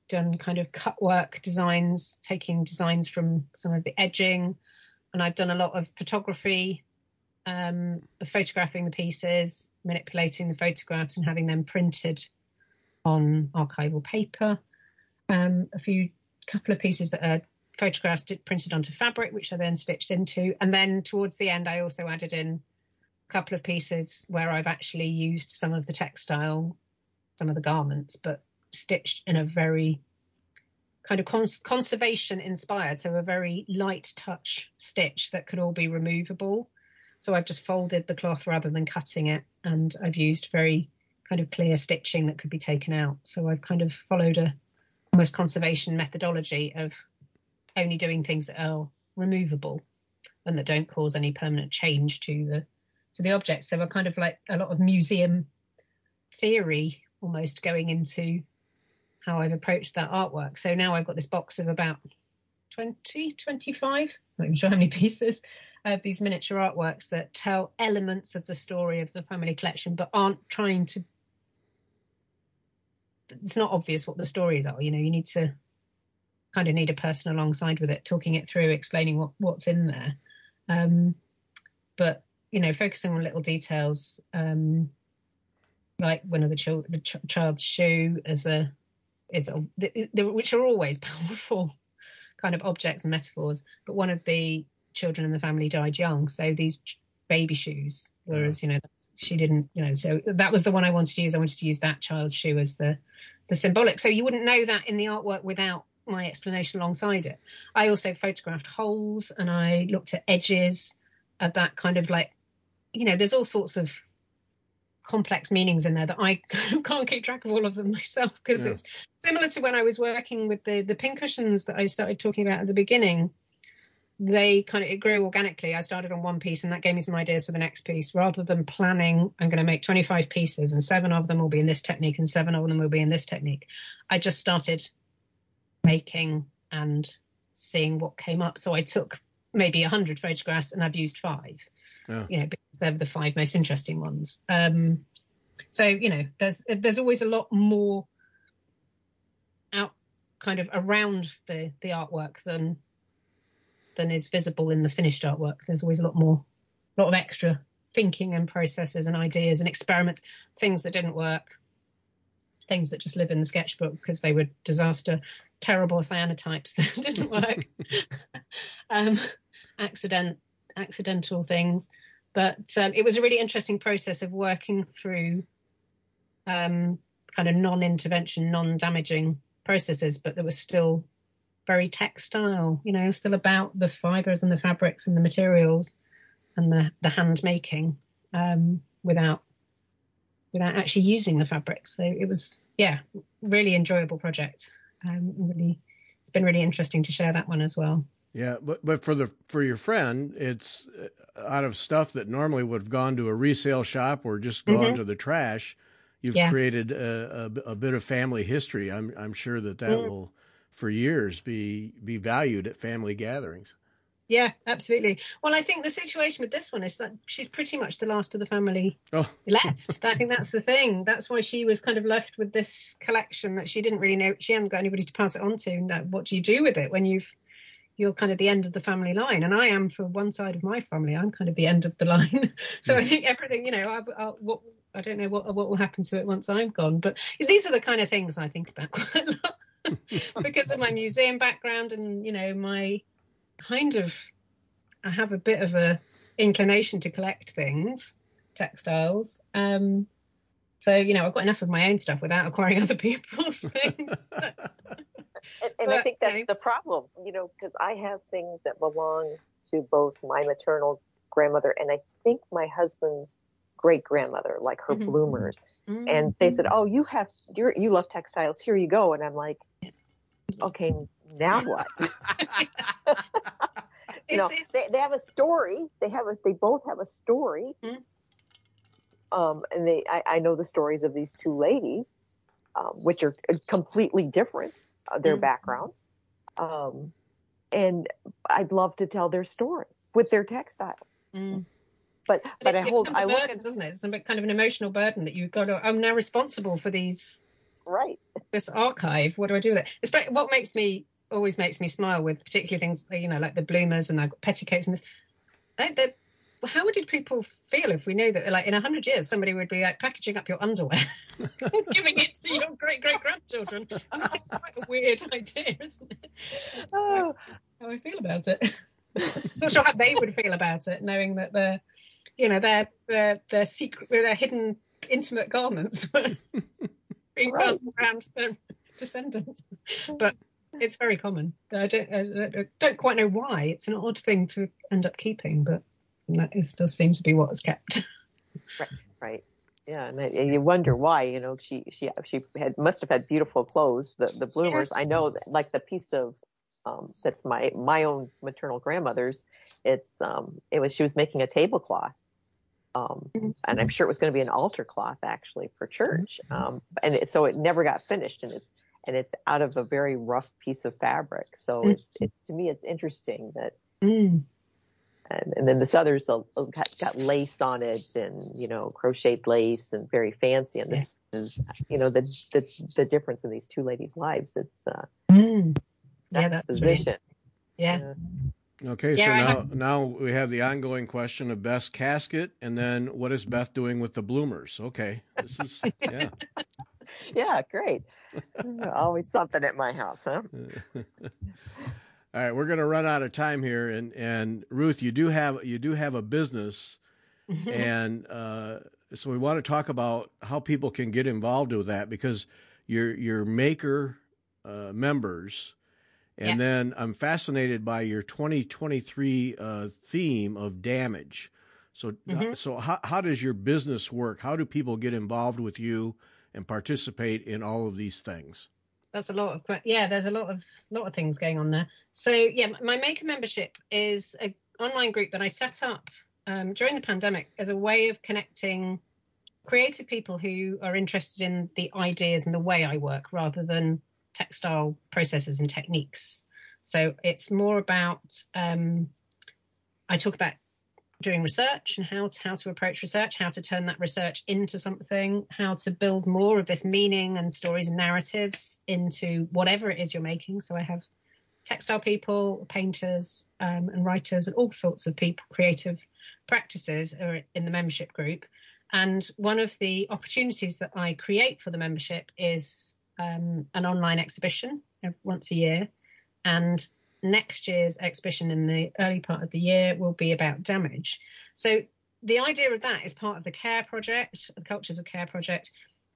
done kind of cut work designs, taking designs from some of the edging, and I've done a lot of photography, um, of photographing the pieces, manipulating the photographs, and having them printed on archival paper. Um, a few couple of pieces that are photographs printed onto fabric, which I then stitched into, and then towards the end, I also added in a couple of pieces where I've actually used some of the textile, some of the garments, but stitched in a very kind of cons- conservation inspired, so a very light touch stitch that could all be removable. So I've just folded the cloth rather than cutting it, and I've used very kind of clear stitching that could be taken out. So I've kind of followed a almost conservation methodology of only doing things that are removable and that don't cause any permanent change to the to the objects. So we're kind of like a lot of museum theory almost going into how I've approached that artwork. So now I've got this box of about 20, 25, I'm not sure how many pieces of these miniature artworks that tell elements of the story of the family collection, but aren't trying to. It's not obvious what the stories are. You know, you need to kind of need a person alongside with it, talking it through, explaining what, what's in there. Um, but you know, focusing on little details, um, like one of the, ch- the ch- child's shoe as a is a, the, the, which are always powerful kind of objects and metaphors. But one of the children in the family died young, so these baby shoes. Whereas you know she didn't, you know, so that was the one I wanted to use. I wanted to use that child's shoe as the the symbolic. So you wouldn't know that in the artwork without my explanation alongside it. I also photographed holes and I looked at edges of that kind of like you know, there's all sorts of complex meanings in there that I can't keep track of all of them myself because yeah. it's similar to when I was working with the the pincushions that I started talking about at the beginning. They kind of it grew organically. I started on one piece and that gave me some ideas for the next piece rather than planning I'm going to make 25 pieces and seven of them will be in this technique and seven of them will be in this technique. I just started making and seeing what came up. So I took maybe 100 photographs and I've used five you know, because they're the five most interesting ones. Um, so you know, there's there's always a lot more out kind of around the the artwork than than is visible in the finished artwork. There's always a lot more, a lot of extra thinking and processes and ideas and experiments, things that didn't work, things that just live in the sketchbook because they were disaster, terrible cyanotypes that didn't work, um, accident accidental things. But um, it was a really interesting process of working through um, kind of non-intervention, non-damaging processes, but there was still very textile, you know, still about the fibers and the fabrics and the materials and the, the hand making um, without without actually using the fabric. So it was, yeah, really enjoyable project. Um, really, it's been really interesting to share that one as well. Yeah, but but for the for your friend, it's uh, out of stuff that normally would have gone to a resale shop or just gone mm-hmm. to the trash. You've yeah. created a, a, a, bit of family history. I'm I'm sure that that mm. will, for years, be be valued at family gatherings. Yeah, absolutely. Well, I think the situation with this one is that she's pretty much the last of the family oh. left. I think that's the thing. That's why she was kind of left with this collection that she didn't really know. She hadn't got anybody to pass it on to. Now, what do you do with it when you've you're kind of the end of the family line? And I am for one side of my family. I'm kind of the end of the line. so I mm. think everything, you know, I, I, what I don't know what what will happen to it once I'm gone. But these are the kind of things I think about quite a lot because of my museum background and you know my kind of I have a bit of a inclination to collect things, textiles. Um, so you know, I've got enough of my own stuff without acquiring other people's things. and, and but, I think that's you know, the problem, you know, because I have things that belong to both my maternal grandmother and I think my husband's great grandmother, like her mm-hmm. bloomers. Mm-hmm. And they said, "Oh, you have you you love textiles. Here you go." And I'm like, "Okay, now what?" you know, they, they have a story. They have a, they both have a story. Mm-hmm. Um, and they, I, I, know the stories of these two ladies, um, which are completely different, uh, their mm-hmm. backgrounds. Um, and I'd love to tell their story with their textiles. Mm. But, but, but it, I hold, I look burden, at, doesn't it? It's a kind of an emotional burden that you've got to, I'm now responsible for these, right. This archive. What do I do with it? It's what makes me always makes me smile with particularly things you know like the bloomers and like petticoats and this. I, how would people feel if we knew that like in a hundred years somebody would be like packaging up your underwear, giving it to your great great grandchildren? I mean, it's quite a weird idea, isn't it? Oh. How I feel about it. Not sure how they would feel about it, knowing that they're, you know, their their their secret, their hidden intimate garments were being right. passed around their descendants. But it's very common. I don't, I don't quite know why. It's an odd thing to end up keeping, but that is, does seem to be what is kept. Right, right. Yeah, and, and you wonder why. You know, she she she had must have had beautiful clothes. The the bloomers. I know, that, like the piece of um, that's my my own maternal grandmother's. It's um it was she was making a tablecloth. Um, mm-hmm. and I'm sure it was going to be an altar cloth actually for church. Mm-hmm. Um, and it, so it never got finished, and it's and it's out of a very rough piece of fabric. So mm. it's it, to me, it's interesting that. Mm. And, and then this other's got, got lace on it, and you know, crocheted lace, and very fancy. And this yeah. is, you know, the, the the difference in these two ladies' lives. It's uh, mm. yeah, that's position. Yeah. yeah. Okay, yeah, so now have... now we have the ongoing question of Beth's casket, and then what is Beth doing with the bloomers? Okay, this is yeah. Yeah, great. Always something at my house, huh? All right, we're going to run out of time here, and and Ruth, you do have you do have a business, and uh, so we want to talk about how people can get involved with that because your your maker uh, members, and yeah. then I'm fascinated by your 2023 uh, theme of damage. So mm-hmm. so how how does your business work? How do people get involved with you? And participate in all of these things? That's a lot of yeah. There's a lot of lot of things going on there. So yeah, my Maker membership is an online group that I set up um, during the pandemic as a way of connecting creative people who are interested in the ideas and the way I work rather than textile processes and techniques. So it's more about um, I talk about doing research and how to, how to approach research, how to turn that research into something, how to build more of this meaning and stories and narratives into whatever it is you're making. So I have textile people, painters, um, and writers, and all sorts of people, creative practices are in the membership group. And one of the opportunities that I create for the membership is um, an online exhibition once a year. And next year's exhibition in the early part of the year will be about damage. So the idea of that is part of the CARE project, the Cultures of Care project,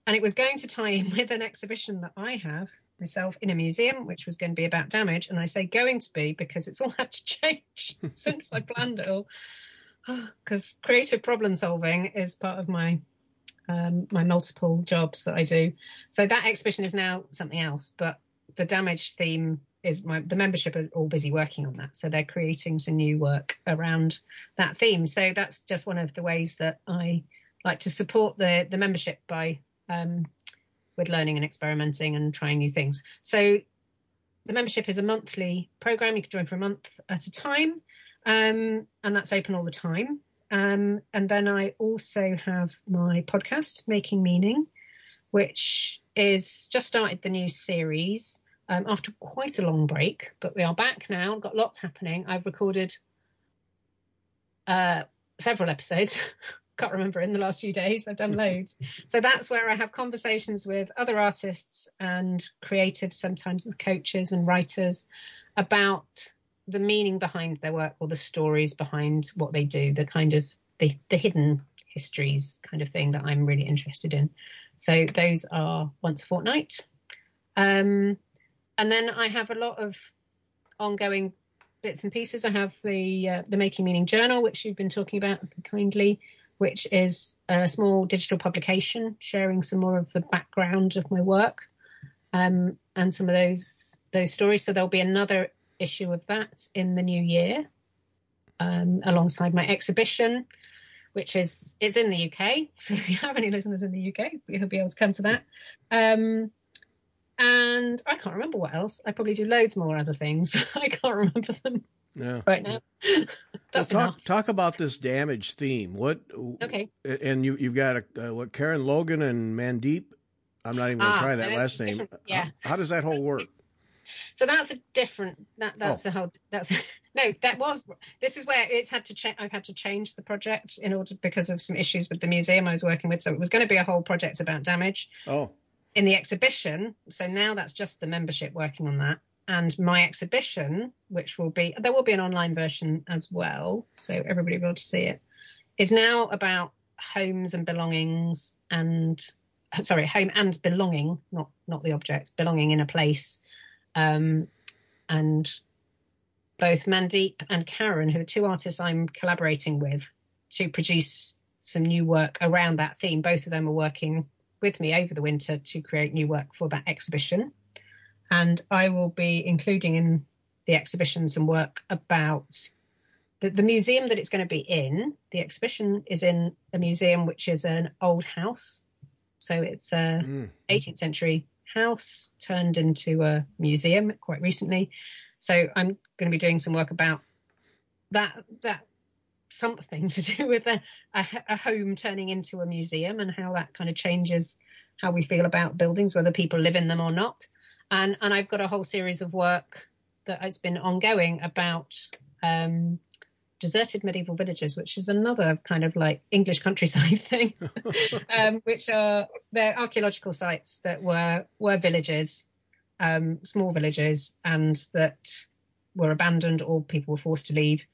and it was going to tie in with an exhibition that I have myself in a museum, which was going to be about damage. And I say going to be because it's all had to change since I planned it all. Because creative problem solving is part of my um, my multiple jobs that I do. So that exhibition is now something else, but the damage theme is my the membership are all busy working on that. So they're creating some new work around that theme. So that's just one of the ways that I like to support the the membership by um, with learning and experimenting and trying new things. So the membership is a monthly program. You can join for a month at a time, um, and that's open all the time. Um, and then I also have my podcast, Making Meaning, which is just started the new series um, after quite a long break, but we are back now. Got lots happening. I've recorded uh, several episodes. Can't remember in the last few days. I've done loads. so that's where I have conversations with other artists and creatives, sometimes with coaches and writers, about the meaning behind their work or the stories behind what they do, the kind of the, the hidden histories kind of thing that I'm really interested in. So those are once a fortnight. Um, and then I have a lot of ongoing bits and pieces. I have the uh, the Making Meaning Journal, which you've been talking about kindly, which is a small digital publication sharing some more of the background of my work um, and some of those those stories. So there'll be another issue of that in the new year, um, alongside my exhibition, which is is in the UK. So if you have any listeners in the UK, you'll be able to come to that. Um, and I can't remember what else. I probably do loads more other things. I can't remember them yeah. right now. That's well, talk, talk about this damage theme. What? Okay. And you you've got a, uh, what? Karen Logan and Mandeep. I'm not even going to ah, try that last name. Yeah. How, how, does that whole work? So that's a different. That that's oh. a whole. That's no. That was. This is where it's had to change. I've had to change the project in order because of some issues with the museum I was working with. So it was going to be a whole project about damage. Oh in the exhibition. So now that's just the membership working on that. And my exhibition, which will be, there will be an online version as well. So everybody will be able to see it, is now about homes and belongings and, sorry, home and belonging, not, not the object, belonging in a place. Um, and both Mandeep and Karen, who are two artists I'm collaborating with to produce some new work around that theme, both of them are working with me over the winter to create new work for that exhibition. And I will be including in the exhibition some work about the, the museum that it's going to be in. The exhibition is in a museum which is an old house. So it's a mm. 18th century house turned into a museum quite recently. So I'm going to be doing some work about that that something to do with a, a, a, home turning into a museum and how that kind of changes how we feel about buildings, whether people live in them or not. And and I've got a whole series of work that has been ongoing about um, deserted medieval villages, which is another kind of like English countryside thing, um, which are they're archaeological sites that were were villages, um, small villages, and that were abandoned or people were forced to leave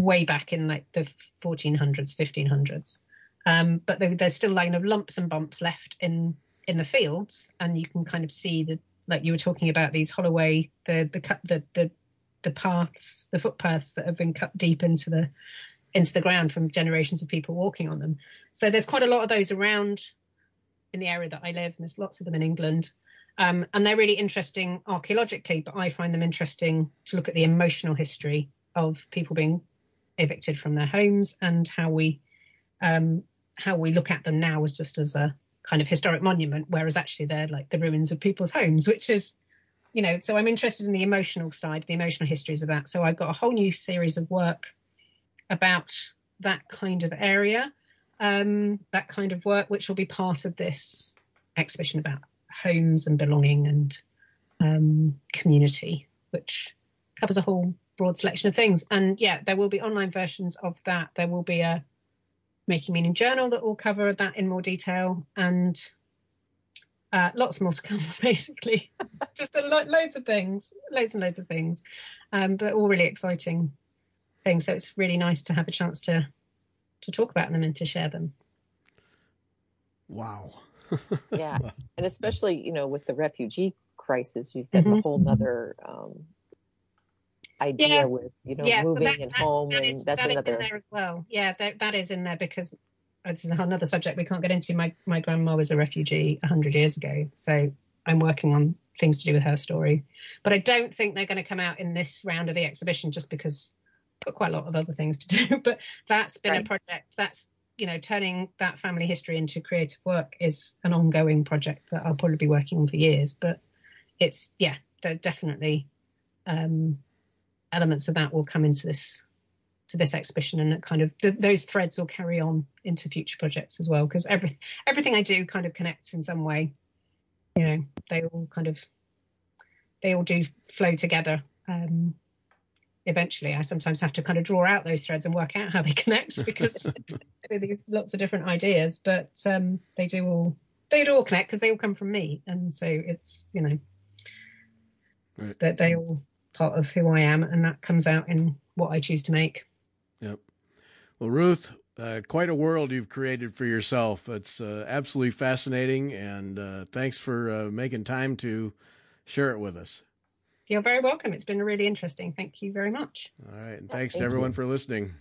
way back in like the 1400s, 1500s. Um, but there, there's still like of lumps and bumps left in in the fields, and you can kind of see the like you were talking about these holloway the the cut the the the paths the footpaths that have been cut deep into the into the ground from generations of people walking on them. So there's quite a lot of those around in the area that I live, and there's lots of them in England. Um, and they're really interesting archaeologically, but I find them interesting to look at the emotional history of people being evicted from their homes and how we um, how we look at them now as just as a kind of historic monument, whereas actually they're like the ruins of people's homes, which is, you know, so I'm interested in the emotional side, the emotional histories of that. So I've got a whole new series of work about that kind of area, um, that kind of work, which will be part of this exhibition about homes and belonging and um, community, which covers a whole broad selection of things. And yeah, there will be online versions of that. There will be a Making Meaning journal that will cover that in more detail and uh, lots more to come, basically. Just a lo- loads of things, loads and loads of things, um, but all really exciting things. So it's really nice to have a chance to to talk about them and to share them. Wow. yeah, and especially you know with the refugee crisis, you've got mm-hmm. a whole nother um, idea yeah. with you know yeah, moving that, and that, home that and that's that another is in there as well yeah that, that is in there because this is another subject we can't get into. My my grandma was a refugee hundred years ago, so I'm working on things to do with her story. But I don't think they're going to come out in this round of the exhibition just because I've got quite a lot of other things to do. but that's been right. a project that's you know turning that family history into creative work is an ongoing project that I'll probably be working on for years. But it's yeah, there definitely um, elements of that will come into this to this exhibition and kind of th- those threads will carry on into future projects as well because every, everything I do kind of connects in some way. You know they all kind of they all do flow together um, eventually. I sometimes have to kind of draw out those threads and work out how they connect because there's lots of different ideas but um, they do all they do all connect because they all come from me. And so it's you know right. that they all part of who i am and that comes out in what i choose to make yep well ruth uh, quite a world you've created for yourself. It's uh, absolutely fascinating, and uh, thanks for uh, making time to share it with us. You're very welcome. It's been really interesting. Thank you very much. All right, and thanks Thank to everyone you. for listening.